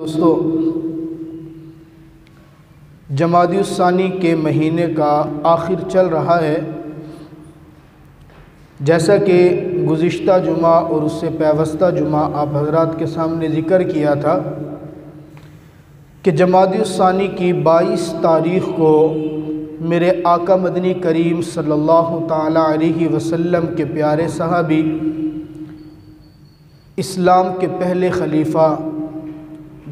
دوستو، جمادی الثانی کے مہینے کا آخر چل رہا ہے۔ جیسا کہ گزشتہ جمعہ اور اس سے پیوستہ جمعہ آپ حضرات کے سامنے ذکر کیا تھا کہ جمادی الثانی کی بائیس تاریخ کو میرے آقا مدنی کریم صلی اللہ تعالیٰ علیہ وسلم کے پیارے صحابی، اسلام کے پہلے خلیفہ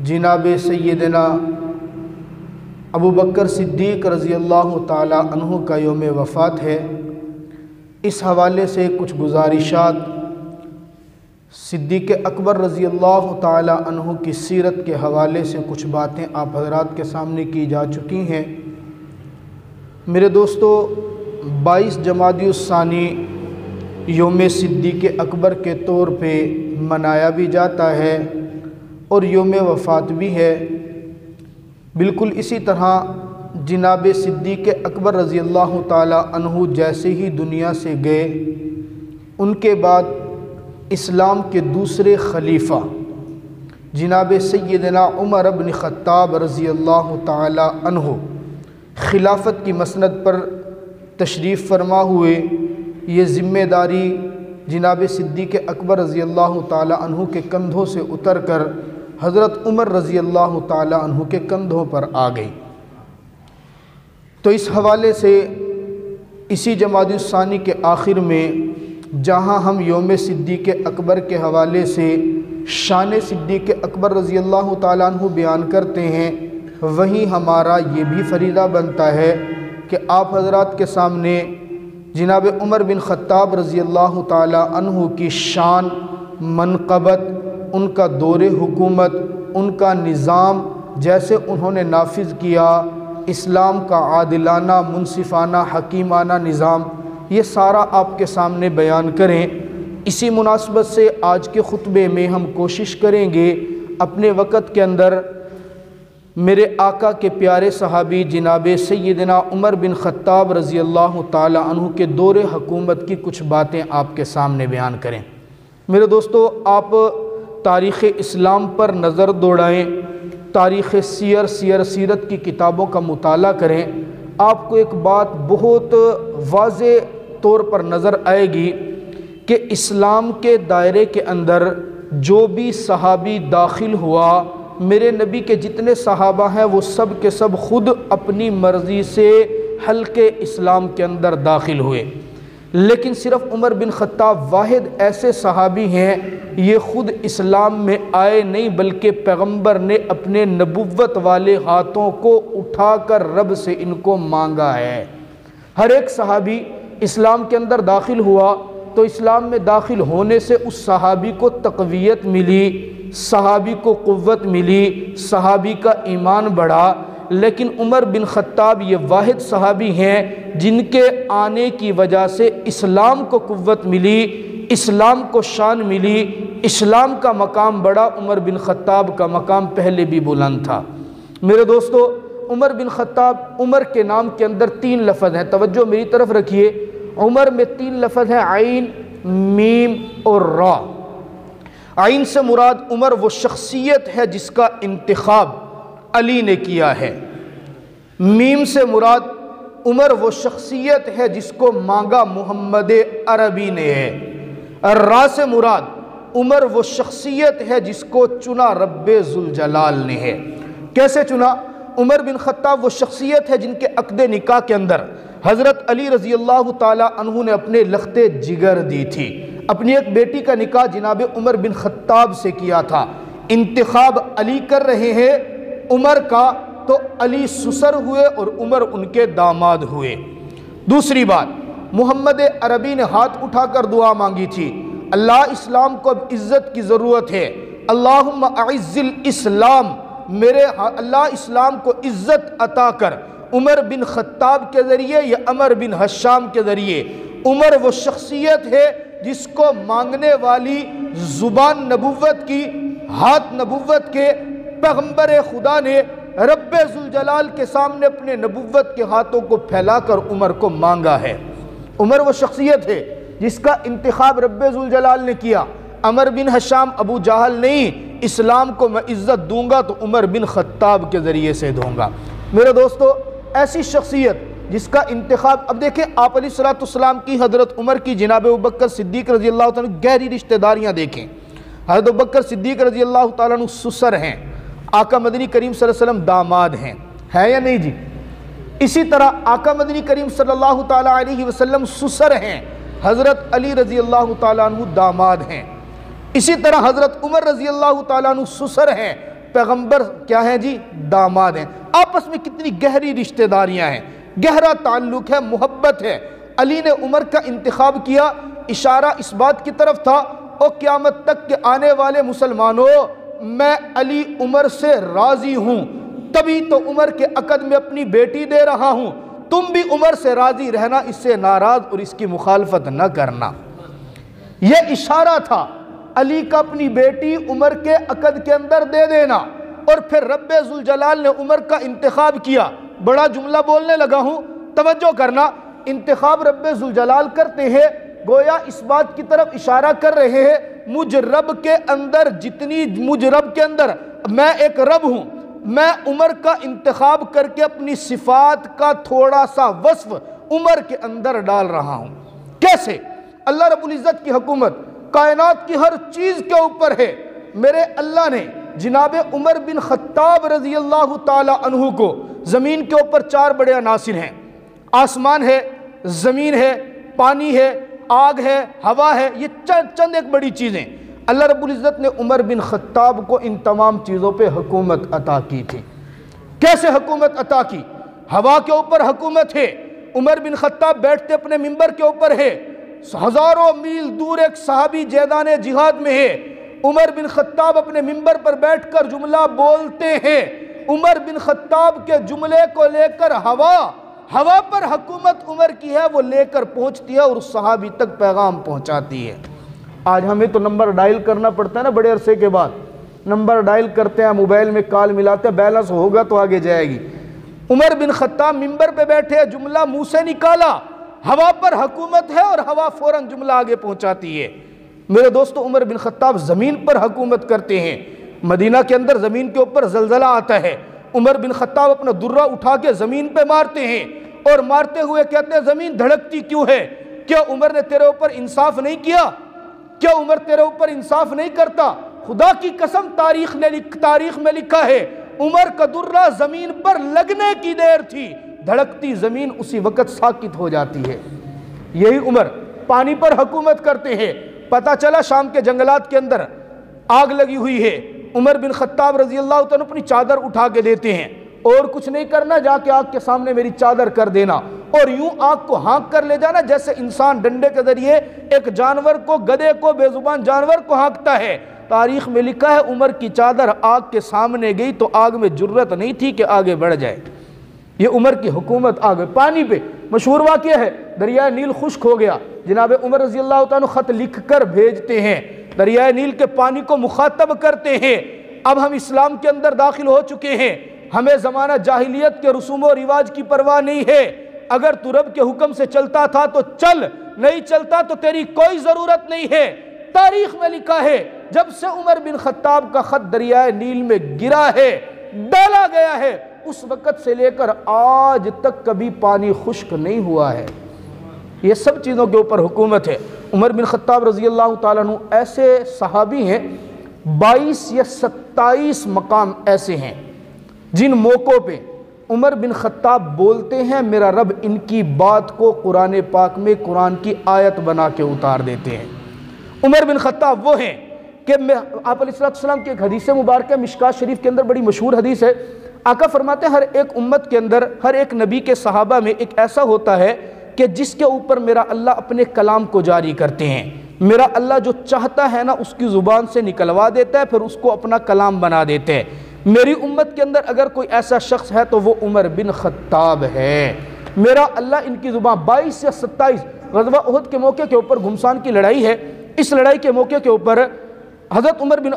جناب سیدنا ابو بکر صدیق رضی اللہ تعالیٰ عنہ کا یوم وفات ہے۔ اس حوالے سے کچھ گزارشات۔ صدیق اکبر رضی اللہ تعالیٰ عنہ کی سیرت کے حوالے سے کچھ باتیں آپ حضرات کے سامنے کی جا چکی ہیں۔ میرے دوستو، بائیس جمادی الثانی یوم صدیق اکبر کے طور پہ منایا بھی جاتا ہے۔ اور یوم وفات بھی ہے۔ بالکل اسی طرح جناب صدیق اکبر رضی اللہ تعالیٰ عنہ جیسے ہی دنیا سے گئے، ان کے بعد اسلام کے دوسرے خلیفہ جناب سیدنا عمر بن خطاب رضی اللہ تعالیٰ عنہ خلافت کی مسند پر تشریف فرما ہوئے۔ یہ ذمہ داری جناب صدیق اکبر رضی اللہ تعالیٰ عنہ کے کندھوں سے اتر کر حضرت عمر رضی اللہ تعالیٰ عنہ کے کندھوں پر آ گئی۔ تو اس حوالے سے اسی جماعت الثانی کے آخر میں جہاں ہم یوم صدیق اکبر کے حوالے سے شان صدیق اکبر رضی اللہ تعالیٰ عنہ بیان کرتے ہیں، وہیں ہمارا یہ بھی فریضہ بنتا ہے کہ آپ حضرات کے سامنے جناب عمر بن خطاب رضی اللہ تعالیٰ عنہ کی شان، منقبت ان کا دور حکومت، ان کا نظام جیسے انہوں نے نافذ کیا، اسلام کا عادلانہ، منصفانہ، حکیمانہ نظام، یہ سارا آپ کے سامنے بیان کریں۔ اسی مناسبت سے آج کے خطبے میں ہم کوشش کریں گے اپنے وقت کے اندر میرے آقا کے پیارے صحابی جناب سیدنا عمر بن خطاب رضی اللہ تعالی عنہ کے دور حکومت کی کچھ باتیں آپ کے سامنے بیان کریں۔ میرے دوستو، آپ تاریخ اسلام پر نظر دوڑائیں، تاریخ سیر سیر سیرت کی کتابوں کا مطالعہ کریں، آپ کو ایک بات بہت واضح طور پر نظر آئے گی کہ اسلام کے دائرے کے اندر جو بھی صحابی داخل ہوا، میرے نبی کے جتنے صحابہ ہیں، وہ سب کے سب خود اپنی مرضی سے حلقے اسلام کے اندر داخل ہوئے۔ لیکن صرف عمر بن خطاب واحد ایسے صحابی ہیں، یہ خود اسلام میں آئے نہیں، بلکہ پیغمبر نے اپنے نبوت والے ہاتھوں کو اٹھا کر رب سے ان کو مانگا ہے۔ ہر ایک صحابی اسلام کے اندر داخل ہوا تو اسلام میں داخل ہونے سے اس صحابی کو تقویت ملی، صحابی کو قوت ملی، صحابی کا ایمان بڑھا۔ لیکن عمر بن خطاب یہ واحد صحابی ہیں جن کے آنے کی وجہ سے اسلام کو قوت ملی، اسلام کو شان ملی۔ اسلام کا مقام بڑا، عمر بن خطاب کا مقام پہلے بھی بلند تھا۔ میرے دوستو، عمر بن خطاب عمر کے نام کے اندر تین لفظ ہیں۔ توجہ میری طرف رکھیے۔ عمر میں تین لفظ ہیں، عین، میم اور را۔ عین سے مراد عمر وہ شخصیت ہے جس کا انتخاب علی نے کیا ہے۔ میم سے مراد عمر وہ شخصیت ہے جس کو مانگا محمد عربی نے ہے۔ را سے مراد عمر وہ شخصیت ہے جس کو چنا رب ذوالجلال نے ہے۔ کیسے چنا؟ عمر بن خطاب وہ شخصیت ہے جن کے عقد نکاح کے اندر حضرت علی رضی اللہ تعالی عنہ نے اپنے لخت جگر دی تھی۔ اپنی ایک بیٹی کا نکاح جناب عمر بن خطاب سے کیا تھا۔ انتخاب علی کر رہے ہیں۔ عمر کا تو علی سسر ہوئے اور عمر ان کے داماد ہوئے۔ دوسری بات، محمد عربی نے ہاتھ اٹھا کر دعا مانگی تھی۔ اللہ اسلام کو اب عزت کی ضرورت ہے۔ اللہم اعز الاسلام، میرے اللہ اسلام کو عزت عطا کر۔ عمر بن خطاب کے ذریعے یا عمر بن حشام کے ذریعے۔ عمر وہ شخصیت ہے جس کو مانگنے والی زبان نبوت کی، ہاتھ نبوت کے پیغمبر خدا نے رب ذوالجلال کے سامنے اپنے نبوت کے ہاتھوں کو پھیلا کر عمر کو مانگا ہے۔ عمر وہ شخصیت ہے جس کا انتخاب رب ذوالجلال نے کیا۔ عمر بن حشام ابو جہل نہیں، اسلام کو میں عزت دوں گا تو عمر بن خطاب کے ذریعے سے دوں گا۔ میرے دوستو، ایسی شخصیت جس کا انتخاب، اب دیکھیں آپ علیہ السلام کی حضرت عمر کی جناب ابکر صدیق رضی اللہ تعالیٰ گہری رشتہ داریاں دیکھیں۔ حضرت ابکر صدیق رضی اللہ تعالیٰ سسر ہیں۔ آقا مدنی کریم صلی اللہ علیہ وسلم داماد ہیں۔ ہے یا نہیں جی؟ اسی طرح آقا مدنی کریم صلی اللہ تعالیٰ علیہ وسلم سسر ہیں۔ حضرت علی رضی اللہ تعالیٰ عنہ داماد ہیں۔ اسی طرح حضرت عمر رضی اللہ تعالیٰ عنہ سسر ہیں۔ پیغمبر کیا ہیں جی؟ داماد ہیں۔ آپس میں کتنی گہری رشتہ داریاں ہیں۔ گہرا تعلق ہے، محبت ہے۔ علی نے عمر کا انتخاب کیا، اشارہ اس بات کی طرف تھا اور قیامت تک کے آنے والے مسلمانوں میں علی عمر سے راضی ہوں، تبھی تو عمر کے عقد میں اپنی بیٹی دے رہا ہوں۔ تم بھی عمر سے راضی رہنا، اس سے ناراض اور اس کی مخالفت نہ کرنا۔ یہ اشارہ تھا، علی کا اپنی بیٹی عمر کے عقد کے اندر دے دینا۔ اور پھر رب زلجلال نے عمر کا انتخاب کیا۔ بڑا جملہ بولنے لگا ہوں، توجہ کرنا۔ انتخاب رب زلجلال کرتے ہیں، گویا اس بات کی طرف اشارہ کر رہے ہیں۔ مجھ رب کے اندر جتنی مجھ رب کے اندر، میں ایک رب ہوں، میں عمر کا انتخاب کر کے اپنی صفات کا تھوڑا سا وصف عمر کے اندر ڈال رہا ہوں۔ کیسے؟ اللہ رب العزت کی حکومت، کائنات کی ہر چیز کے اوپر ہے۔ میرے اللہ نے جناب عمر بن خطاب رضی اللہ تعالی عنہ کو زمین کے اوپر چار بڑے عناصر ہیں۔ آسمان ہے، زمین ہے، پانی ہے آگ ہے، ہوا ہے، یہ چند ایک بڑی چیزیں۔ اللہ رب العزت نے عمر بن خطاب کو ان تمام چیزوں پہ حکومت عطا کی تھی۔ کیسے حکومت عطا کی؟ ہوا کے اوپر حکومت ہے۔ عمر بن خطاب بیٹھتے اپنے ممبر کے اوپر ہے۔ ہزاروں میل دور ایک صحابی جیدان جہاد میں ہے۔ عمر بن خطاب اپنے ممبر پر بیٹھ کر جملہ بولتے ہیں۔ عمر بن خطاب کے جملے کو لے کر ہوا ہوا پر حکومت عمر کی ہے، وہ لے کر پہنچتی ہے اور اس صحابی تک پیغام پہنچاتی ہے۔ آج ہمیں تو نمبر ڈائل کرنا پڑتا ہے نا بڑے عرصے کے بعد۔ نمبر ڈائل کرتے ہیں، موبائل میں کال ملاتے ہیں، بیلنس ہوگا تو آگے جائے گی۔ عمر بن خطاب ممبر پہ بیٹھے، جملہ منہ سے نکالا۔ ہوا پر حکومت ہے اور ہوا فوراً جملہ آگے پہنچاتی ہے۔ میرے دوستو، عمر بن خطاب زمین پر حکومت کرتے ہیں۔ مدینہ کے اندر زمین کے اوپر زلزلہ آتا ہے۔ عمر بن خطاب اپنا درہ اٹھا کے زمین پہ مارتے ہیں اور مارتے ہوئے کہتے ہیں، زمین دھڑکتی کیوں ہے؟ کیا عمر نے تیرے اوپر انصاف نہیں کیا؟ کیا عمر تیرے اوپر انصاف نہیں کرتا؟ خدا کی قسم، تاریخ نے تاریخ میں لکھا ہے، عمر کا درہ زمین پر لگنے کی دیر تھی، دھڑکتی زمین اسی وقت ساکت ہو جاتی ہے۔ یہی عمر پانی پر حکومت کرتے ہیں۔ پتا چلا شام کے جنگلات کے اندر آگ لگی ہوئی ہے۔ عمر بن خطاب رضی اللہ تعالیٰ اپنی چادر اٹھا کے دیتے ہیں۔ اور کچھ نہیں کرنا، جا کے آگ کے سامنے میری چادر کر دینا۔ اور یوں آگ کو ہانک کر لے جانا، جیسے انسان ڈنڈے کے ذریعے ایک جانور کو گدے کو، بے زبان جانور کو ہانکتا ہے۔ تاریخ میں لکھا ہے، عمر کی چادر آگ کے سامنے گئی تو آگ میں جرت نہیں تھی کہ آگے بڑھ جائے۔ یہ عمر کی حکومت آگے پانی پہ مشہور واقعہ ہے، دریائے نیل خشک ہو گیا۔ جناب عمر رضی اللہ تعالیٰ خط لکھ کر بھیجتے ہیں۔ دریائے نیل کے پانی کو مخاطب کرتے ہیں۔ اب ہم اسلام کے اندر داخل ہو چکے ہیں۔ ہمیں زمانہ جاہلیت کے رسوم و رواج کی پرواہ نہیں ہے۔ اگر تو رب کے حکم سے چلتا تھا تو چل، نہیں چلتا تو تیری کوئی ضرورت نہیں ہے۔ تاریخ میں لکھا ہے، جب سے عمر بن خطاب کا خط دریائے نیل میں گرا ہے، ڈالا گیا ہے۔ اس وقت سے لے کر آج تک کبھی پانی خشک نہیں ہوا ہے۔ یہ سب چیزوں کے اوپر حکومت ہے۔ عمر بن خطاب رضی اللہ تعالیٰ عنہ ایسے صحابی ہیں، بائیس یا ستائیس مقام ایسے ہیں۔ جن موقعوں پہ عمر بن خطاب بولتے ہیں، میرا رب ان کی بات کو قرآن پاک میں قرآن کی آیت بنا کے اتار دیتے ہیں۔ عمر بن خطاب وہ ہیں کہ آپ علیہ السلام کی ایک حدیث مبارکہ مشکا شریف کے اندر بڑی مشہور حدیث ہے۔ آقا فرماتے ہیں، ہر ایک امت کے اندر، ہر ایک نبی کے صحابہ میں ایک ایسا ہوتا ہے کہ جس کے اوپر میرا اللہ اپنے کلام کو جاری کرتے ہیں۔ میرا اللہ جو چاہتا ہے نا، اس کی زبان سے نکلوا دیتا ہے، پھر اس کو اپنا کلام بنا دیتے ہیں۔ میری امت کے اندر اگر کوئی ایسا شخص ہے تو وہ عمر بن خطاب ہے۔ میرا اللہ ان کی زبان بائیس یا ستائیس غزوہ احد کے موقع کے اوپر گھمسان کی لڑائی ہے۔ اس لڑائی کے موقع کے اوپر حضرت عمر بن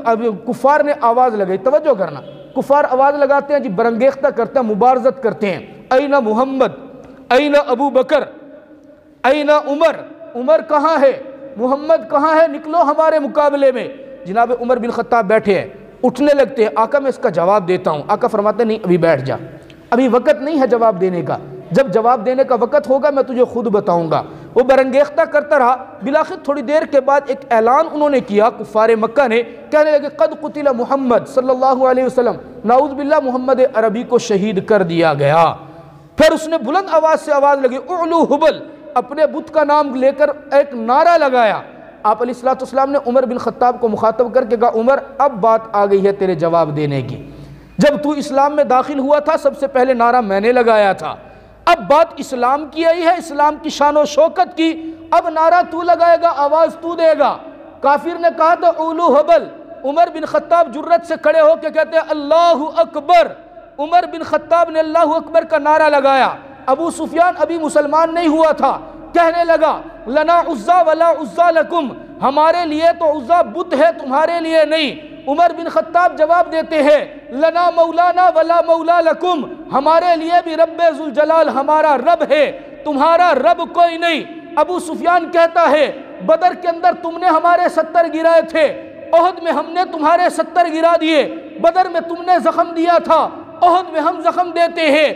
کفار نے آواز لگائی، توجہ کرنا۔ کفار آواز لگاتے ہیں جی برنگیختہ کرتے ہیں، مبارزت کرتے ہیں۔ این محمد این ابو بکر این عمر۔ عمر کہاں ہے؟ محمد کہاں ہے؟ نکلو ہمارے مقابلے میں۔ جناب عمر بن خطاب بیٹھے ہیں، اٹھنے لگتے ہیں۔ آقا میں اس کا جواب دیتا ہوں۔ آقا فرماتے ہیں، نہیں، ابھی بیٹھ جا۔ ابھی وقت نہیں ہے جواب دینے کا۔ جب جواب دینے کا وقت ہوگا، میں تجھے خود بتاؤں گا۔ وہ برنگیختہ کرتا رہا۔ بلاخر تھوڑی دیر کے بعد ایک اعلان انہوں نے کیا، کفار مکہ نے، کہنے لگے، قد قتل محمد صلی اللہ علیہ وسلم، نعوذ باللہ محمد عربی کو شہید کر دیا گیا۔ پھر اس نے بلند آواز سے آواز لگی، اعلو حبل! اپنے بت کا نام لے کر ایک نعرہ لگایا۔ آپ علیہ السلام نے عمر بن خطاب کو مخاطب کر کے کہا، عمر، اب بات آ گئی ہے تیرے جواب دینے کی۔ جب تو اسلام میں داخل ہوا تھا، سب سے پہلے نعرہ میں نے لگایا تھا۔ اب بات اسلام کی آئی ہے، اسلام کی شان و شوکت کی۔ اب نعرہ تو لگائے گا، آواز تو دے گا۔ کافر نے کہا تو اولو حبل، عمر بن خطاب جرت سے کھڑے ہو کے کہتے ہیں، اللہ اکبر۔ عمر بن خطاب نے اللہ اکبر کا نعرہ لگایا۔ ابو سفیان ابھی مسلمان نہیں ہوا تھا۔ کہنے لگا، لنا عزا ولا عزا لکم۔ ہمارے لیے تو عزا بت ہے، تمہارے لیے نہیں۔ عمر بن خطاب جواب دیتے ہیں، لنا مولانا ولا مولا لکم، ہمارے لیے بھی رب ذوالجلال ہمارا رب ہے، تمہارا رب کوئی نہیں۔ ابو سفیان کہتا ہے، بدر کے اندر تم نے ہمارے ستر گرائے تھے، عہد میں ہم نے تمہارے ستر گرا دیے، بدر میں تم نے زخم دیا تھا، عہد میں ہم زخم دیتے ہیں۔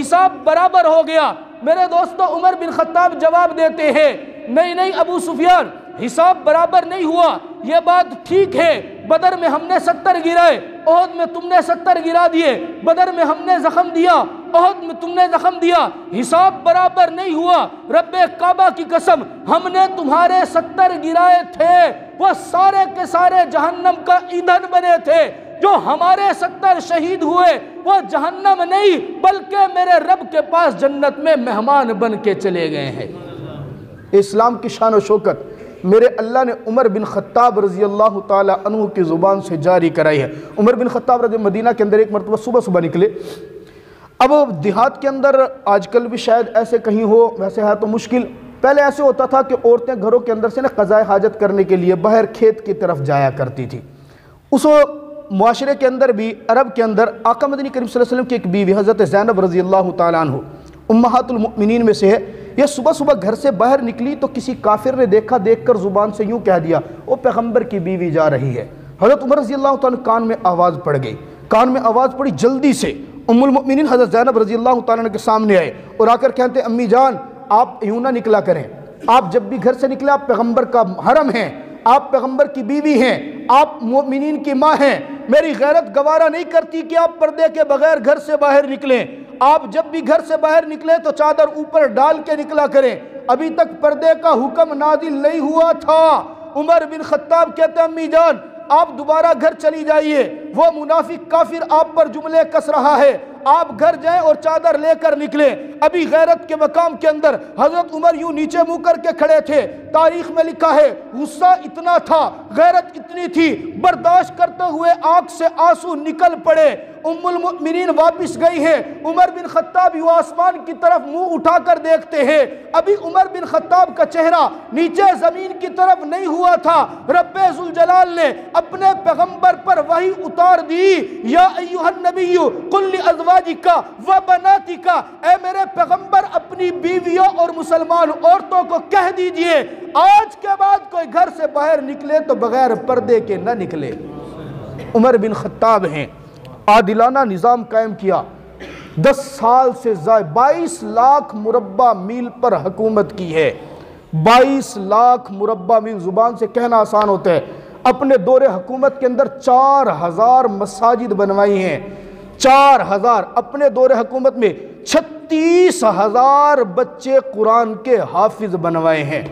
حساب برابر ہو گیا۔ میرے دوستو، عمر بن خطاب جواب دیتے ہیں، نہیں نہیں، ابو سفیان حساب برابر نہیں ہوا، یہ بات ٹھیک ہے۔ بدر میں ہم نے ستر گرائے، عہد میں تم نے ستر گرا دیے۔ بدر میں ہم نے زخم دیا، عہد میں تم نے زخم دیا۔ حساب برابر نہیں ہوا۔ رب کعبہ کی قسم، ہم نے تمہارے ستر گرائے تھے۔ وہ سارے کے سارے جہنم کا ایندھن بنے تھے۔ جو ہمارے ستر شہید ہوئے، وہ جہنم نہیں، بلکہ میرے رب کے پاس جنت میں مہمان بن کے چلے گئے ہیں۔ اسلام کی شان و شوکت میرے اللہ نے عمر بن خطاب رضی اللہ تعالیٰ عنہ کی زبان سے جاری کرائی ہے۔ عمر بن خطاب رضی مدینہ کے اندر ایک مرتبہ صبح صبح نکلے۔ اب دیہات کے اندر آج کل بھی شاید ایسے کہیں ہو، ویسے ہے تو مشکل۔ پہلے ایسے ہوتا تھا کہ عورتیں گھروں کے اندر سے نا قضاء حاجت کرنے کے لیے باہر کھیت کی طرف جایا کرتی تھی۔ اس معاشرے کے اندر بھی، عرب کے اندر آقا مدنی کریم صلی اللہ علیہ وسلم کی ایک بیوی حضرت زینب رضی اللہ تعالیٰ عنہ امہات المؤمنین میں سے ہے۔ یہ صبح صبح گھر سے باہر نکلی تو کسی کافر نے دیکھا، دیکھ کر زبان سے یوں کہہ دیا وہ پیغمبر کی بیوی جا رہی ہے۔ حضرت عمر رضی اللہ تعالیٰ کان میں آواز پڑ گئی۔ کان میں آواز پڑی جلدی سے۔ ام المؤمنین حضرت زینب رضی اللہ تعالیٰ کے سامنے آئے اور آ کر کہتے، امی جان، آپ یوں نہ نکلا کریں۔ آپ جب بھی گھر سے نکلے، آپ پیغمبر کا حرم ہیں۔ آپ پیغمبر کی بیوی ہیں۔ آپ مومنین کی ماں ہیں۔ میری غیرت گوارہ نہیں کرتی کہ آپ پردے کے بغیر گھر سے باہر نکلیں۔ آپ جب بھی گھر سے باہر نکلیں تو چادر اوپر ڈال کے نکلا کریں۔ ابھی تک پردے کا حکم نازل نہیں ہوا تھا۔ عمر بن خطاب کہتے ہیں، امی جان، آپ دوبارہ گھر چلی جائیے۔ وہ منافق کافر آپ پر جملے کس رہا ہے۔ آپ گھر جائیں اور چادر لے کر نکلیں۔ ابھی غیرت کے مقام کے اندر حضرت عمر یوں نیچے منہ کر کے کھڑے تھے۔ تاریخ میں لکھا ہے، غصہ اتنا تھا، غیرت اتنی تھی۔ برداشت کرتے ہوئے آنکھ سے آنسو نکل پڑے۔ ام المؤمنین واپس گئی ہیں۔ عمر بن خطاب یوں آسمان کی طرف منہ اٹھا کر دیکھتے ہیں۔ ابھی عمر بن خطاب کا چہرہ نیچے زمین کی طرف نہیں ہوا تھا۔ رب ذوالجلال نے اپنے پیغمبر پر وہی اتار دی۔ یا ایوہ النبی، قل ازواجکا و بناتکا اے میرے پیغمبر، اپنی بیویوں اور مسلمان عورتوں کو کہہ دیجیے، آج کے بعد کوئی گھر سے باہر نکلے تو بغیر پردے کے نہ نکلے۔ عمر بن خطاب ہیں۔ عادلانہ نظام قائم کیا۔ دس سال سے زائد بائیس لاکھ مربع میل پر حکومت کی ہے۔ بائیس لاکھ مربع میل زبان سے کہنا آسان ہوتا ہے۔ اپنے دور حکومت کے اندر چار ہزار مساجد بنوائی ہیں۔ چار ہزار، اپنے دور حکومت میں چھتیس ہزار بچے قرآن کے حافظ بنوائے ہیں۔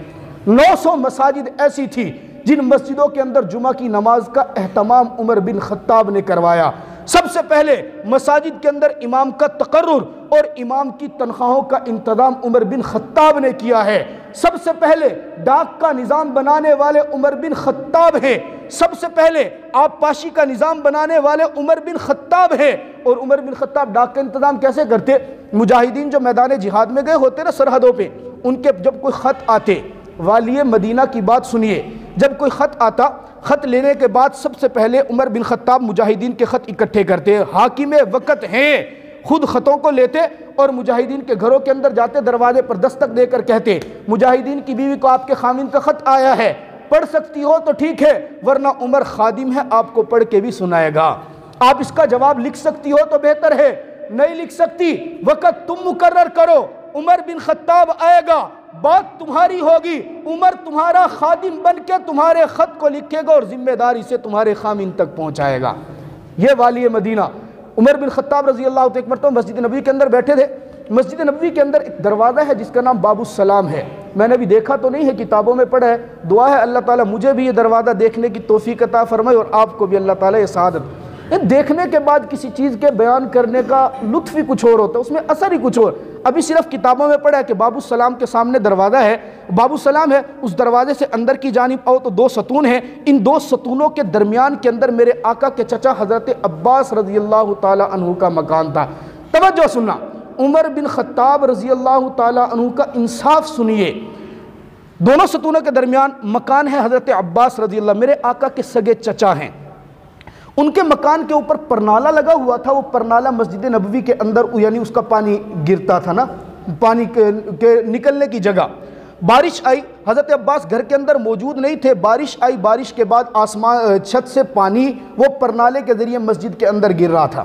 نو سو مساجد ایسی تھی جن مسجدوں کے اندر جمعہ کی نماز کا اہتمام عمر بن خطاب نے کروایا۔ سب سے پہلے مساجد کے اندر امام کا تقرر اور امام کی تنخواہوں کا انتظام عمر بن خطاب نے کیا ہے۔ سب سے پہلے ڈاک کا نظام بنانے والے عمر بن خطاب ہیں۔ سب سے پہلے آپ پاشی کا نظام بنانے والے عمر بن خطاب ہیں۔ اور عمر بن خطاب ڈاک کا انتظام کیسے کرتے؟ مجاہدین جو میدان جہاد میں گئے ہوتے نا سرحدوں پہ، ان کے جب کوئی خط آتے والی مدینہ کی بات سنیے۔ جب کوئی خط آتا خط لینے کے بعد سب سے پہلے عمر بن خطاب مجاہدین کے خط اکٹھے کرتے، حاکم وقت ہیں، خود خطوں کو لیتے اور مجاہدین کے گھروں کے اندر جاتے، دروازے پر دستک دے کر کہتے، مجاہدین کی بیوی کو آپ کے خامن کا خط آیا ہے، پڑھ سکتی ہو تو ٹھیک ہے، ورنہ عمر خادم ہے، آپ کو پڑھ کے بھی سنائے گا۔ آپ اس کا جواب لکھ سکتی ہو تو بہتر ہے، نہیں لکھ سکتی، وقت تم مقرر کرو، عمر بن خطاب آئے گا۔ بات تمہاری ہوگی، عمر تمہارا خادم بن کے تمہارے خط کو لکھے گا اور ذمہ داری سے تمہارے خامن تک پہنچائے گا۔ یہ والی مدینہ۔ عمر بن خطاب رضی اللہ ایک مرتبہ مسجد نبی کے اندر بیٹھے تھے۔ مسجد نبوی کے اندر ایک دروازہ ہے جس کا نام باب السلام ہے۔ میں نے بھی دیکھا تو نہیں ہے، کتابوں میں پڑھا ہے۔ دعا ہے، اللہ تعالیٰ مجھے بھی یہ دروازہ دیکھنے کی توفیق عطا فرمائے اور آپ کو بھی اللہ تعالیٰ یہ سعادت دیکھنے کے بعد کسی چیز کے بیان کرنے کا لطف ہی کچھ اور ہوتا ہے، اس میں اثر ہی کچھ اور۔ ابھی صرف کتابوں میں پڑھا ہے کہ باب السلام کے سامنے دروازہ ہے۔ باب السلام ہے، اس دروازے سے اندر کی جانب آؤ تو دو ستون ہیں۔ ان دو ستونوں کے درمیان کے اندر میرے آقا کے چچا حضرت عباس رضی اللہ تعالی عنہ کا مکان تھا۔ توجہ سننا، عمر بن خطاب رضی اللہ تعالی عنہ کا انصاف سنیے۔ دونوں ستونوں کے درمیان مکان ہے حضرت عباس رضی اللہ، میرے آقا کے سگے چچا ہیں۔ ان کے مکان کے اوپر پرنالہ لگا ہوا تھا، وہ پرنالہ مسجد نبوی کے اندر یعنی اس کا پانی گرتا تھا نا، پانی کے نکلنے کی جگہ۔ بارش آئی، حضرت عباس گھر کے اندر موجود نہیں تھے۔ بارش آئی، بارش کے بعد آسمان، چھت سے پانی وہ پرنالے کے ذریعے مسجد کے اندر گر رہا تھا۔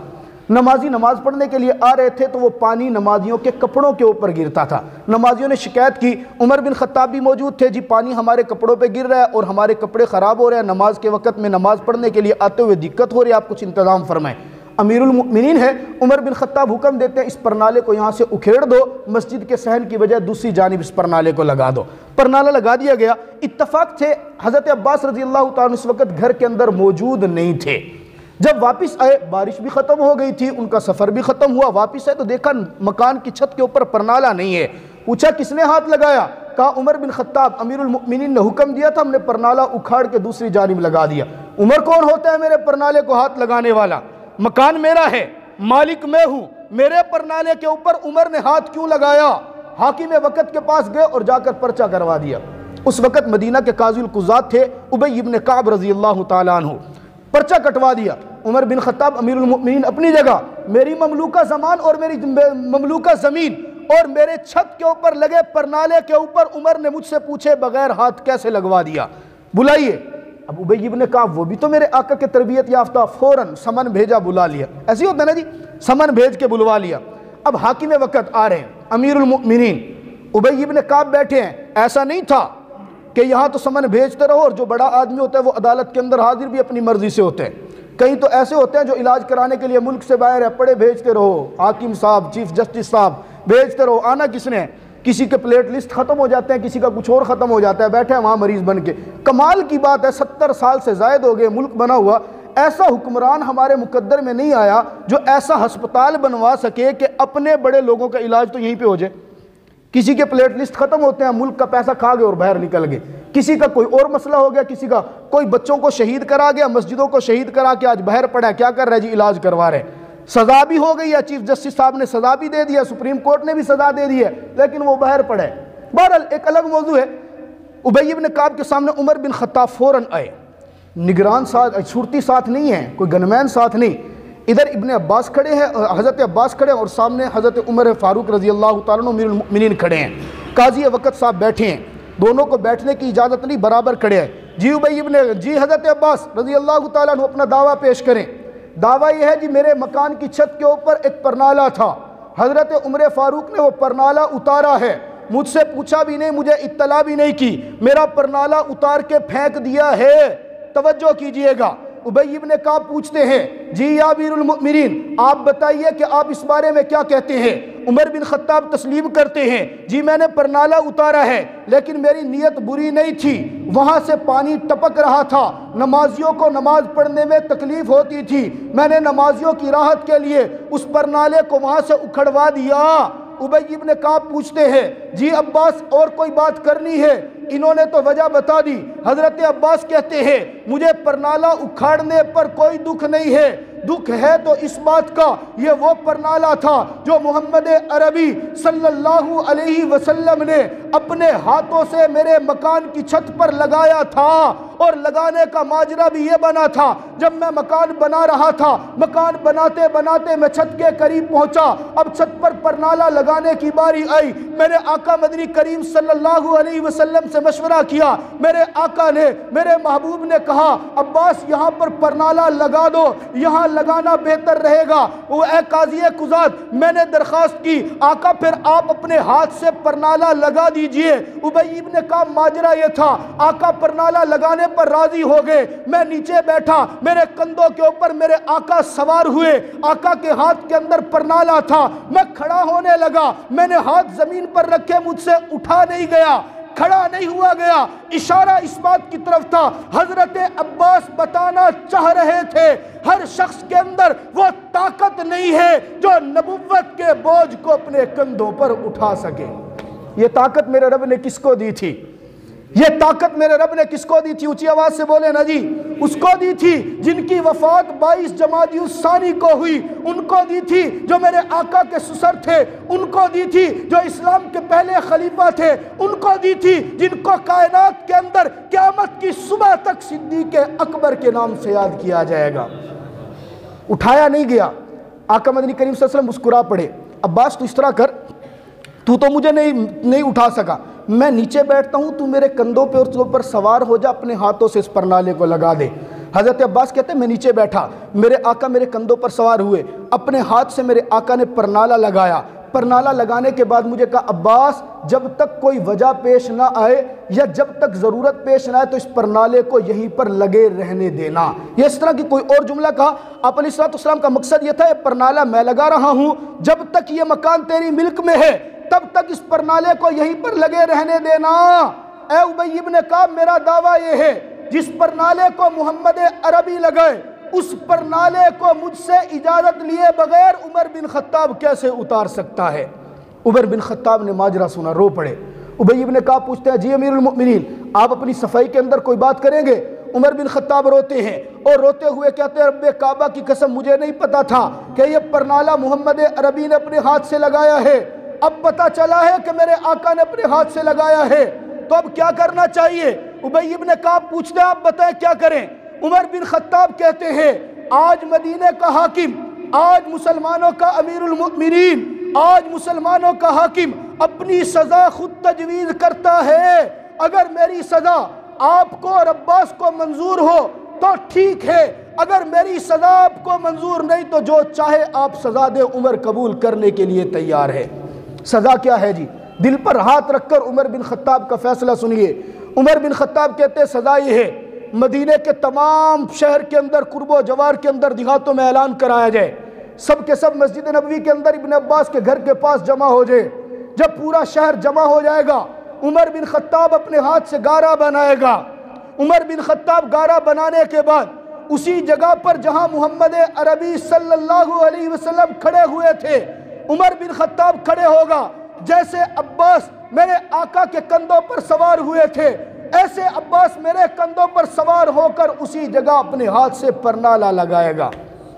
نمازی نماز پڑھنے کے لیے آ رہے تھے تو وہ پانی نمازیوں کے کپڑوں کے اوپر گرتا تھا۔ نمازیوں نے شکایت کی، عمر بن خطاب بھی موجود تھے جی پانی ہمارے کپڑوں پہ گر رہا ہے اور ہمارے کپڑے خراب ہو رہے ہیں، نماز کے وقت میں نماز پڑھنے کے لیے آتے ہوئے دقت ہو رہی ہے، آپ کچھ انتظام فرمائیں۔ امیر المؤمنین ہے عمر بن خطاب حکم دیتے ہیں، اس پرنالے کو یہاں سے اکھیڑ دو، مسجد کے سہن کی وجہ دوسری جانب اس پرنالے کو لگا دو۔ پرنالہ لگا دیا گیا۔ اتفاق تھے، حضرت عباس رضی اللہ تعالیٰ اس وقت گھر کے اندر موجود نہیں تھے۔ جب واپس آئے، بارش بھی ختم ہو گئی تھی، ان کا سفر بھی ختم ہوا۔ واپس آئے تو دیکھا مکان کی چھت کے اوپر پرنالہ نہیں ہے۔ پوچھا، کس نے ہاتھ لگایا؟ کہا، عمر بن خطاب، امیر المؤمنین نے حکم دیا تھا، ہم نے پرنالہ اکھاڑ کے دوسری جانب لگا دیا۔ عمر کون ہوتا ہے میرے پرنالے کو ہاتھ لگانے والا؟ مکان میرا ہے، مالک میں ہوں، میرے پرنالے کے اوپر عمر نے ہاتھ کیوں لگایا؟ حاکم وقت کے پاس گئے اور جا کر پرچہ کروا دیا۔ اس وقت مدینہ کے قاضی القزات تھے عبی ابن قعب رضی اللہ تعالیٰ عنہ۔ پرچہ کٹوا دیا۔ عمر بن خطاب امیر المؤمنین اپنی جگہ، میری مملوکہ زمان اور میری مملوکہ زمین اور میرے چھت کے اوپر لگے پرنالے کے اوپر عمر نے مجھ سے پوچھے بغیر ہاتھ کیسے لگوا دیا؟ بلائیے۔ اب عبی ابن کہا، وہ بھی تو میرے آقا کے تربیت یافتہ فوراً سمن بھیجا، بلا لیا۔ ایسی ہوتا ہے نا جی سمن بھیج کے بلوا لیا۔ اب حاکم وقت آ رہے ہیں، امیر المؤمنین۔ عبی ابن کعب بیٹھے ہیں۔ ایسا نہیں تھا کہ یہاں تو سمن بھیجتے رہو اور جو بڑا آدمی ہوتا ہے وہ عدالت کے اندر حاضر بھی اپنی مرضی سے ہوتے ہیں۔ کئی تو ایسے ہوتے ہیں جو علاج کرانے کے لیے ملک سے باہر ہے پڑے بھیجتے رہو۔ حاکم صاحب، چیف جسٹس صاحب، بھیجتے رہو۔ آنا کس نے؟ کسی کے پلیٹ لسٹ ختم ہو جاتے ہیں، کسی کا کچھ اور ختم ہو جاتا ہے، بیٹھے ہیں وہاں مریض بن کے۔ کمال کی بات ہے، ستر سال سے زائد ہو گئے، ملک بنا ہوا۔ ایسا حکمران ہمارے مقدر میں نہیں آیا جو ایسا ہسپتال بنوا سکے کہ اپنے بڑے لوگوں کا علاج تو یہیں پہ ہو جائے۔ کسی کے پلیٹ لسٹ ختم ہوتے ہیں، ملک کا پیسہ کھا گئے اور باہر نکل گئے۔ کسی کا کوئی اور مسئلہ ہو گیا، کسی کا کوئی بچوں کو شہید کرا گیا، مسجدوں کو شہید کرا کے آج باہر پڑا ہے، کیا کر رہا ہے جی؟ علاج کروا رہے۔ سزا بھی ہو گئی ہے، چیف جسٹس صاحب نے سزا بھی دے دیا سپریم کورٹ نے بھی سزا دے دی ہے، لیکن وہ باہر پڑے بہرحال ایک الگ موضوع ہے۔ عبی بن کعب کے سامنے عمر بن خطاب فوراً آئے۔ نگران ساتھ، چھوٹی ساتھ نہیں ہے، کوئی گنمین ساتھ نہیں۔ ادھر ابن عباس کھڑے ہیں، حضرت عباس کھڑے ہیں اور سامنے حضرت عمر فاروق رضی اللہ تعالیٰ امیر المؤمنین کھڑے ہیں۔ قاضی وقت صاحب بیٹھے ہیں۔ دونوں کو بیٹھنے کی اجازت نہیں، برابر کھڑے ہیں۔ جی عبی ابن جی حضرت عباس رضی اللہ تعالیٰ عنہ اپنا دعویٰ پیش کریں۔ دعویٰ یہ ہے جی میرے مکان کی چھت کے اوپر ایک پرنالہ تھا۔ حضرت عمر فاروق نے وہ پرنالہ اتارا ہے۔ مجھ سے پوچھا بھی نہیں، مجھے اطلاع بھی نہیں کی۔ میرا پرنالہ اتار کے پھینک دیا ہے۔ توجہ کیجیے گا۔ عبی ابن کعب پوچھتے ہیں جی یا بیر المؤمنین، آپ بتائیے کہ آپ اس بارے میں کیا کہتے ہیں؟ عمر بن خطاب تسلیم کرتے ہیں جی میں نے پرنالہ اتارا ہے، لیکن میری نیت بری نہیں تھی، وہاں سے پانی ٹپک رہا تھا، نمازیوں کو نماز پڑھنے میں تکلیف ہوتی تھی، میں نے نمازیوں کی راحت کے لیے اس پرنالے کو وہاں سے اکھڑوا دیا۔ عبی ابن کعب پوچھتے ہیں جی عباس اور کوئی بات کرنی ہے؟ انہوں نے تو وجہ بتا دی۔ حضرت عباس کہتے ہیں، مجھے پرنالہ اکھاڑنے پر کوئی دکھ نہیں ہے۔ دکھ ہے تو اس بات کا یہ وہ پرنالہ تھا جو محمد عربی صلی اللہ علیہ وسلم نے اپنے ہاتھوں سے میرے مکان کی چھت پر لگایا تھا اور لگانے کا ماجرہ بھی یہ بنا تھا، جب میں مکان بنا رہا تھا، مکان بناتے بناتے میں چھت کے قریب پہنچا، اب چھت پر پرنالا لگانے کی باری آئی۔ میں نے آقا مدنی کریم صلی اللہ علیہ وسلم سے مشورہ کیا۔ میرے آقا نے، میرے محبوب نے کہا، عباس، یہاں پر پرنالا لگا دو، یہاں لگانا بہتر رہے گا۔ وہ اے قاضی قزاد میں نے درخواست کی، آقا پھر آپ اپنے ہاتھ سے پرنالا لگا دیجیے۔ عبی ابن کا ماجرہ یہ تھا، آقا پرنالا لگانے پر راضی ہو گئے۔ میں نیچے بیٹھا، میرے کندھوں کے اوپر میرے آقا سوار ہوئے۔ آقا کے ہاتھ کے اندر پرنالا تھا۔ میں کھڑا ہونے لگا، میں نے ہاتھ زمین پر رکھے، مجھ سے اٹھا نہیں گیا۔ کھڑا نہیں ہوا گیا۔ اشارہ اس بات کی طرف تھا، حضرت عباس بتانا چاہ رہے تھے، ہر شخص کے اندر وہ طاقت نہیں ہے جو نبوت کے بوجھ کو اپنے کندھوں پر اٹھا سکے۔ یہ طاقت میرے رب نے کس کو دی تھی؟ یہ طاقت میرے رب نے کس کو دی تھی؟ اونچی آواز سے بولے نا جی اس کو دی تھی جن کی وفات بائیس جمادی الثانی کو ہوئی۔ ان کو دی تھی جو میرے آقا کے سسر تھے۔ ان کو دی تھی جو اسلام کے پہلے خلیفہ تھے۔ ان کو دی تھی جن کو کائنات کے اندر قیامت کی صبح تک صدیق اکبر کے نام سے یاد کیا جائے گا۔ اٹھایا نہیں گیا۔ آقا مدنی کریم صلی اللہ علیہ وسلم مسکرا پڑے۔ عباس تو اس طرح کر، تو تو مجھے نہیں نہیں اٹھا سکا۔ میں نیچے بیٹھتا ہوں، تو میرے کندھوں پہ اور پر سوار ہو جا، اپنے ہاتھوں سے اس پرنالے کو لگا دے۔ حضرت عباس کہتے ہیں، میں نیچے بیٹھا، میرے آقا میرے کندھوں پر سوار ہوئے۔ اپنے ہاتھ سے میرے آقا نے پرنالا لگایا۔ پرنالا لگانے کے بعد مجھے کہا، عباس، جب تک کوئی وجہ پیش نہ آئے یا جب تک ضرورت پیش نہ آئے، تو اس پرنالے کو یہیں پر لگے رہنے دینا۔ یہ اس طرح کی کوئی اور جملہ کہا۔ آپ علیہ السلام کا مقصد یہ تھا یہ پرنالہ میں لگا رہا ہوں، جب تک یہ مکان تیری ملک میں ہے تب تک اس پرنالے کو یہیں پر لگے رہنے دینا۔ اے عبی ابن کعب، میرا دعویٰ یہ ہے، جس پرنالے کو محمد عربی لگائے، اس پرنالے کو مجھ سے اجازت لیے بغیر عمر بن خطاب کیسے اتار سکتا ہے؟ عمر بن خطاب نے ماجرہ سنا، رو پڑے۔ عبی ابن کعب پوچھتے ہیں جی امیر المؤمنین، آپ اپنی صفائی کے اندر کوئی بات کریں گے؟ عمر بن خطاب روتے ہیں اور روتے ہوئے کہتے ہیں، رب کعبہ کی قسم، مجھے نہیں پتا تھا کہ یہ پرنالہ محمد عربی نے اپنے ہاتھ سے لگایا ہے۔ اب پتا چلا ہے کہ میرے آقا نے اپنے ہاتھ سے لگایا ہے۔ تو اب کیا کرنا چاہیے؟ عبی ابن کعب پوچھتے آپ بتائیں کیا کریں؟ عمر بن خطاب کہتے ہیں، آج مدینہ کا حاکم، آج مسلمانوں کا امیر المؤمنین، آج مسلمانوں کا حاکم اپنی سزا خود تجویز کرتا ہے۔ اگر میری سزا آپ کو اور عباس کو منظور ہو تو ٹھیک ہے، اگر میری سزا آپ کو منظور نہیں تو جو چاہے آپ سزا دے عمر قبول کرنے کے لیے تیار ہے۔ سزا کیا ہے جی؟ دل پر ہاتھ رکھ کر عمر بن خطاب کا فیصلہ سنیے۔ عمر بن خطاب کہتے سزا یہ ہے، مدینہ کے تمام شہر کے اندر، قرب و جوار کے اندر دیہاتوں میں اعلان کرایا جائے۔ سب کے سب مسجد نبوی کے اندر ابن عباس کے گھر کے پاس جمع ہو جائے۔ جب پورا شہر جمع ہو جائے گا، عمر بن خطاب اپنے ہاتھ سے گارا بنائے گا۔ عمر بن خطاب گارا بنانے کے بعد، اسی جگہ پر جہاں محمد عربی صلی اللہ علیہ وسلم کھڑے ہوئے تھے عمر بن خطاب کھڑے ہوگا۔ جیسے عباس میرے آقا کے کندھوں پر سوار ہوئے تھے، ایسے عباس میرے کندھوں پر سوار ہو کر اسی جگہ اپنے ہاتھ سے پرنالا لگائے گا۔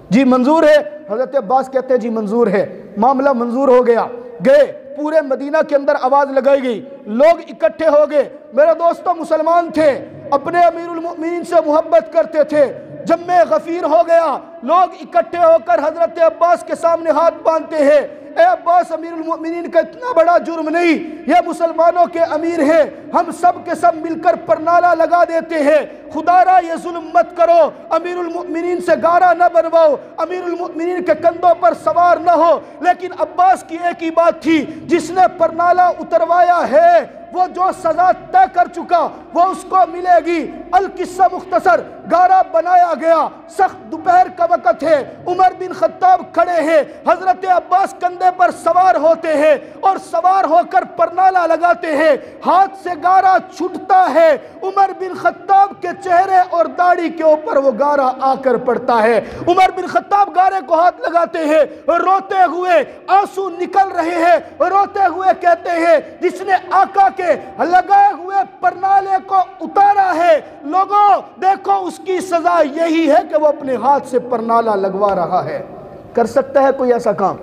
جی منظور ہے؟ حضرت عباس کہتے ہیں جی منظور ہے۔ معاملہ منظور ہو گیا۔ گئے، پورے مدینہ کے اندر آواز لگائی گئی۔ لوگ اکٹھے ہو گئے۔ میرے دوستوں مسلمان تھے، اپنے امیر المؤمنین سے محبت کرتے تھے۔ جب میں غفیر ہو گیا، لوگ اکٹھے ہو کر حضرت عباس کے سامنے ہاتھ باندھتے ہیں۔ اے عباس امیر المؤمنین، کا اتنا بڑا جرم نہیں، یہ مسلمانوں کے امیر ہیں، ہم سب کے سب مل کر پرنالہ لگا دیتے ہیں۔ خدا را یہ ظلم مت کرو، امیر المؤمنین سے گارا نہ بنواؤ، امیر المؤمنین کے کندھوں پر سوار نہ ہو۔ لیکن عباس کی ایک ہی بات تھی، جس نے پرنالہ اتروایا ہے وہ جو سزا طے کر چکا وہ اس کو ملے گی۔ القصہ مختصر، گارا بنایا گیا۔ سخت دوپہر کا وقت ہے۔ عمر بن خطاب کھڑے ہیں۔ حضرت عباس کندھے پر سوار ہوتے ہیں اور سوار ہو کر پرنالا لگاتے ہیں۔ ہاتھ سے گارا چھٹتا ہے۔ عمر بن خطاب کے چہرے اور داڑھی کے اوپر وہ گارا آ کر پڑتا ہے۔ عمر بن خطاب گارے کو ہاتھ لگاتے ہیں۔ روتے ہوئے آنسو نکل رہے ہیں۔ روتے ہوئے کہتے ہیں، جس نے آقا کے لگائے ہوئے پرنالے کو اتارا ہے۔ لوگوں، دیکھو، اس کی سزا یہی ہے کہ وہ اپنے ہاتھ سے پرنالہ لگوا رہا ہے۔ کر سکتا ہے کوئی ایسا کام؟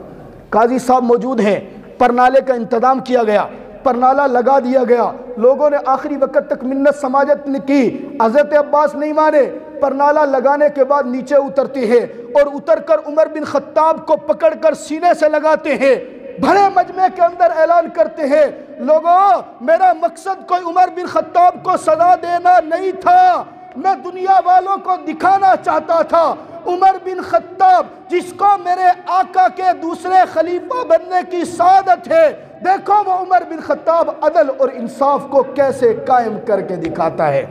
قاضی صاحب موجود ہیں۔ پرنالے کا انتظام کیا گیا۔ پرنالہ لگا دیا گیا۔ لوگوں نے آخری وقت تک منت سماجت نے کی۔ حضرت عباس نہیں مانے۔ پرنالا لگانے کے بعد نیچے اترتے ہیں اور اتر کر عمر بن خطاب کو پکڑ کر سینے سے لگاتے ہیں۔ بھرے مجمع کے اندر اعلان کرتے ہیں لوگوں میرا مقصد کوئی عمر بن خطاب کو سزا دینا نہیں تھا۔ میں دنیا والوں کو دکھانا چاہتا تھا۔ عمر بن خطاب، جس کو میرے آقا کے دوسرے خلیفہ بننے کی سعادت ہے۔ دیکھو وہ عمر بن خطاب عدل اور انصاف کو کیسے قائم کر کے دکھاتا ہے۔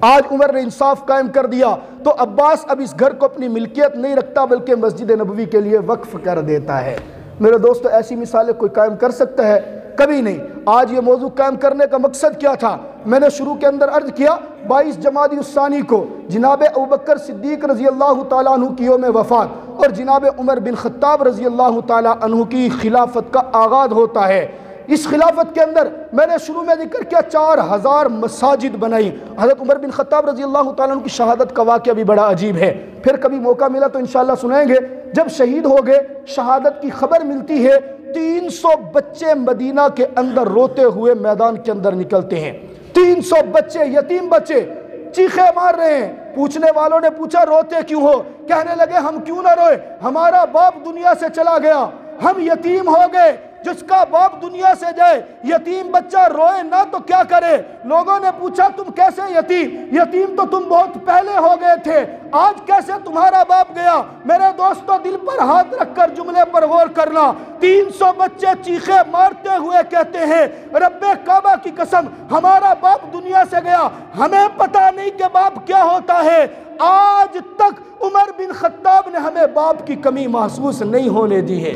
آج عمر نے انصاف قائم کر دیا، تو عباس اب اس گھر کو اپنی ملکیت نہیں رکھتا، بلکہ مسجد نبوی کے لیے وقف کر دیتا ہے۔ میرے دوستو، ایسی مثالیں کوئی قائم کر سکتا ہے؟ کبھی نہیں۔ آج یہ موضوع قائم کرنے کا مقصد کیا تھا؟ میں نے شروع کے اندر عرض کیا، بائیس جمادی الثانی کو جناب ابوبکر صدیق رضی اللہ تعالیٰ عنہ کی یوم وفات اور جناب عمر بن خطاب رضی اللہ تعالیٰ عنہ کی خلافت کا آغاز ہوتا ہے۔ اس خلافت کے اندر میں نے شروع میں ذکر کیا چار ہزار مساجد بنائی۔ حضرت عمر بن خطاب رضی اللہ تعالیٰ عنہ کی شہادت کا واقعہ بھی بڑا عجیب ہے۔ پھر کبھی موقع ملا تو انشاءاللہ سنائیں گے۔ جب شہید ہو گئے، شہادت کی خبر ملتی ہے، تین سو بچے مدینہ کے اندر روتے ہوئے میدان کے اندر نکلتے ہیں۔ تین سو بچے، یتیم بچے چیخے مار رہے ہیں۔ پوچھنے والوں نے پوچھا، روتے کیوں ہو؟ کہنے لگے، ہم کیوں نہ روئے؟ ہمارا باپ دنیا سے چلا گیا۔ ہم یتیم ہو گئے۔ جس کا باپ دنیا سے جائے، یتیم بچہ روئے نہ تو کیا کرے؟ لوگوں نے پوچھا، تم کیسے یتیم؟ یتیم تو تم بہت پہلے ہو گئے تھے، آج کیسے تمہارا باپ گیا؟ میرے دوستو، دل پر ہاتھ رکھ کر جملے پر غور کرنا۔ تین سو بچے چیخے مارتے ہوئے کہتے ہیں، رب کعبہ کی قسم، ہمارا باپ دنیا سے گیا۔ ہمیں پتا نہیں کہ باپ کیا ہوتا ہے۔ آج تک عمر بن خطاب نے ہمیں باپ کی کمی محسوس نہیں ہونے دی ہے۔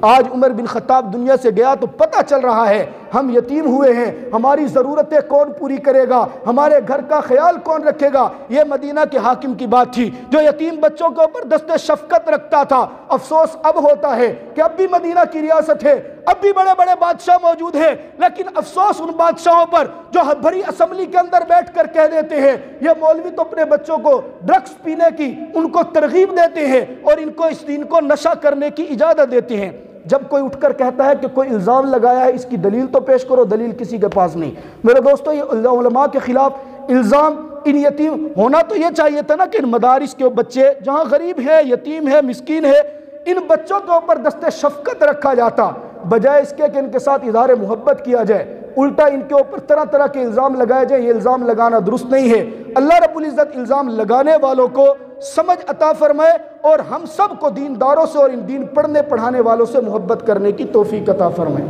آج عمر بن خطاب دنیا سے گیا تو پتہ چل رہا ہے ہم یتیم ہوئے ہیں، ہماری ضرورتیں کون پوری کرے گا، ہمارے گھر کا خیال کون رکھے گا؟ یہ مدینہ کے حاکم کی بات تھی جو یتیم بچوں کے اوپر دست شفقت رکھتا تھا۔ افسوس اب ہوتا ہے کہ اب بھی مدینہ کی ریاست ہے، اب بھی بڑے بڑے بادشاہ موجود ہیں۔ لیکن افسوس ان بادشاہوں پر جو بھری اسمبلی کے اندر بیٹھ کر کہہ دیتے ہیں۔ یہ مولوی تو اپنے بچوں کو ڈرگس پینے کی، ان کو ترغیب دیتے ہیں اور ان کو اس دین کو نشہ کرنے کی اجازت دیتے ہیں۔ جب کوئی اٹھ کر کہتا ہے کہ کوئی الزام لگایا ہے، اس کی دلیل تو پیش کرو، دلیل کسی کے پاس نہیں۔ میرے دوستو، یہ علماء کے خلاف الزام ان یتیم، ہونا تو یہ چاہیے تھا نا کہ ان مدارس کے بچے، جہاں غریب ہے، یتیم ہے، مسکین ہے، ان بچوں کے اوپر دست شفقت رکھا جاتا۔ بجائے اس کے کہ ان کے ساتھ اظہار محبت کیا جائے، الٹا ان کے اوپر طرح طرح کے الزام لگائے جائیں، یہ الزام لگانا درست نہیں ہے۔ اللہ رب العزت الزام لگانے والوں کو سمجھ عطا فرمائے اور ہم سب کو دینداروں سے اور ان دین پڑھنے پڑھانے والوں سے محبت کرنے کی توفیق عطا فرمائے۔